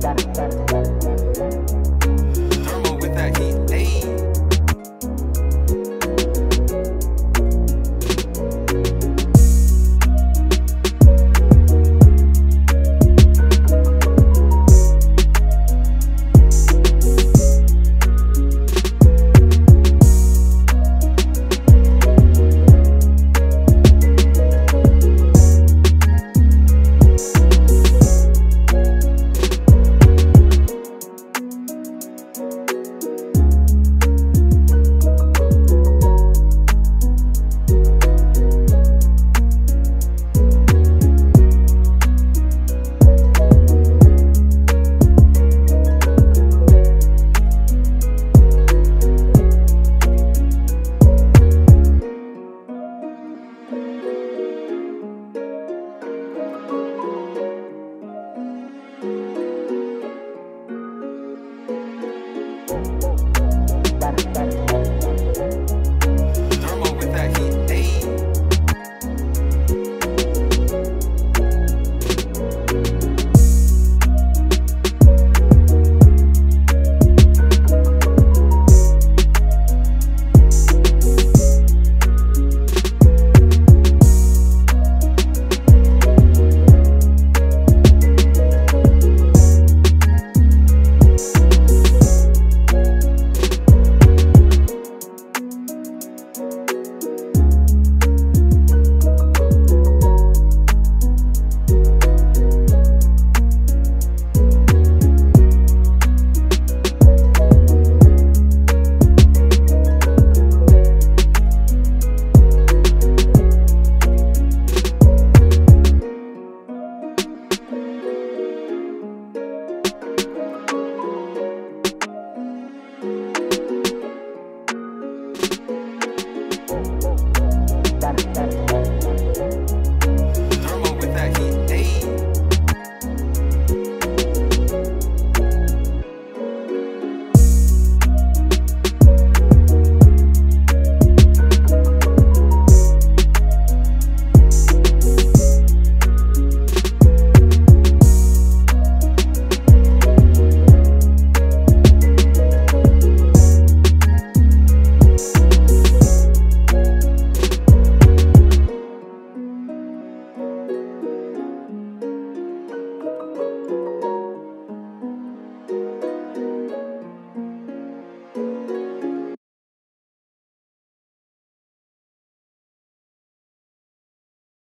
Thermal with that heat. Better.